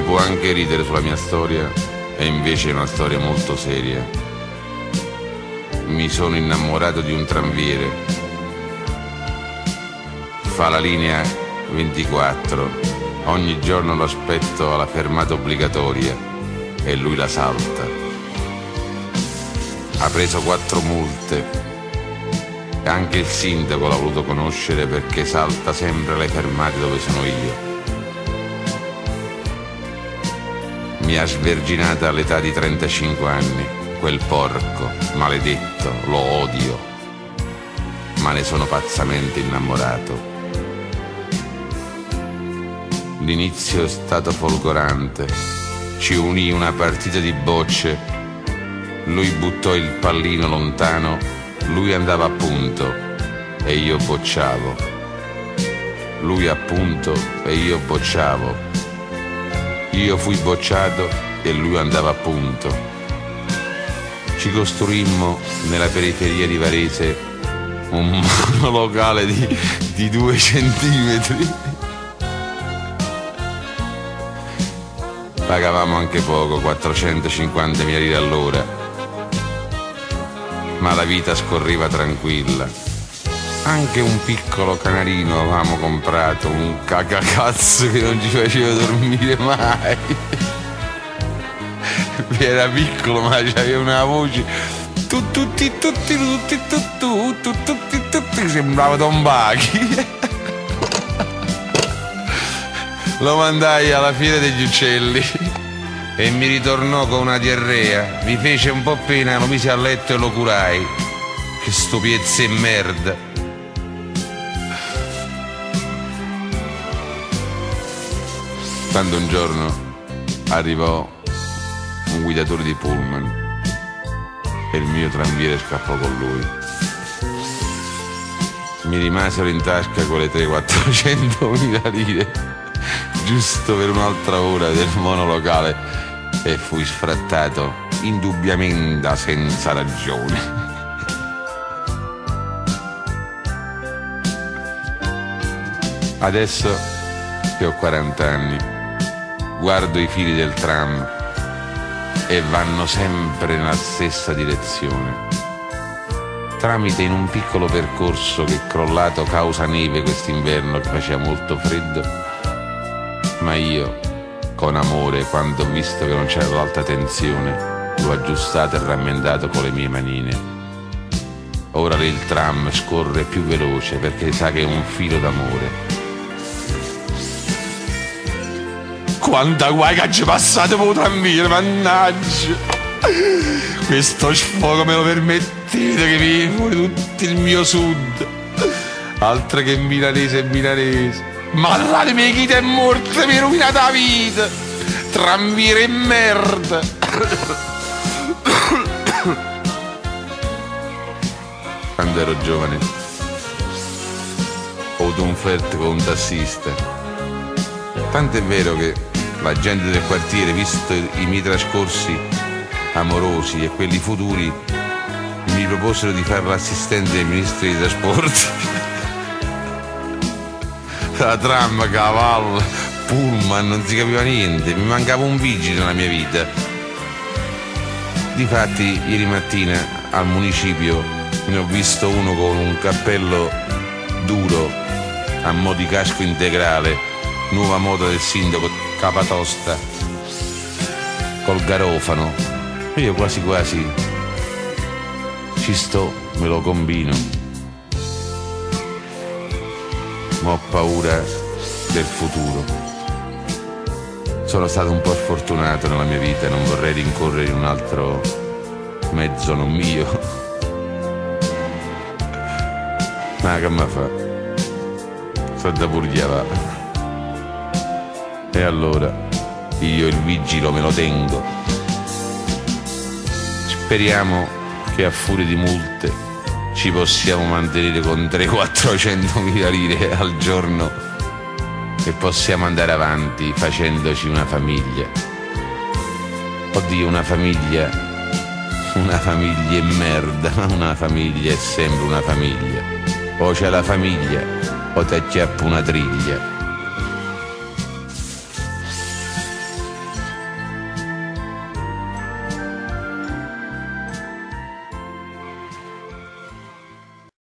può anche ridere sulla mia storia, è invece una storia molto seria. Mi sono innamorato di un tranviere. Fa la linea 24. Ogni giorno lo aspetto alla fermata obbligatoria e lui la salta. Ha preso quattro multe anche il sindaco l'ha voluto conoscere perché salta sempre alle fermate dove sono io. Mi ha sverginata all'età di 35 anni, quel porco, maledetto, lo odio, ma ne sono pazzamente innamorato. L'inizio è stato folgorante, ci unì una partita di bocce, lui buttò il pallino lontano lui andava a punto e io bocciavo. Lui a punto e io bocciavo. Io fui bocciato e lui andava a punto. Ci costruimmo nella periferia di Varese un monolocale di, di due centimetri. Pagavamo anche poco, 450 mila lire all'ora ma la vita scorreva tranquilla. Anche un piccolo canarino avevamo comprato, un cacacazzo che non ci faceva dormire mai. Era piccolo ma aveva una voce tutti tutti tutti tutti tutti tutti tutti sembrava Don Bachi. Lo mandai alla fiera degli uccelli e mi ritornò con una diarrea. Mi fece un po' pena, lo mise a letto e lo curai. Che sto piezze merda. Quando un giorno arrivò un guidatore di pullman e il mio tranviere scappò con lui. Mi rimasero in tasca quelle 300-400 mila lire giusto per un'altra ora del monolocale e fui sfrattato indubbiamente senza ragione. Adesso che ho 40 anni, guardo i fili del tram e vanno sempre nella stessa direzione. Tramite in un piccolo percorso che è crollato causa neve quest'inverno che faceva molto freddo, ma io con amore quando ho visto che non c'era l'alta tensione, l'ho aggiustato e rammendato con le mie manine. Ora il tram scorre più veloce perché sa che è un filo d'amore. Quanta guai che ci passate per tranvire, mannaggia! Questo sfogo me lo permettete che viene fuori tutto il mio sud. Altre che milanese e milanese. Marrate miei chita è morta, mi è rovinata la vita. Tranvire e merda. Quando ero giovane ho avuto un flirt con un tassista. Tanto è vero che la gente del quartiere, visto i miei trascorsi amorosi e quelli futuri, mi proposero di fare l'assistente ai ministri dei trasporti la tram, cavallo, pullman, non si capiva niente, mi mancava un vigile nella mia vita. Difatti, ieri mattina al municipio ne ho visto uno con un cappello duro a mo' di casco integrale, nuova moda del sindaco Capatosta, col garofano. Io quasi quasi ci sto, me lo combino ma ho paura del futuro. Sono stato un po' sfortunato nella mia vita e non vorrei rincorrere in un altro mezzo non mio. Ma che mi fa? Sto da purghiava. E allora io il vigilo me lo tengo. Speriamo che a furia di multe ci possiamo mantenere con 300-400 mila lire al giorno e possiamo andare avanti facendoci una famiglia. Oddio, una famiglia, una famiglia è merda, ma una famiglia è sempre una famiglia. O c'è la famiglia o ti acchiappa una triglia.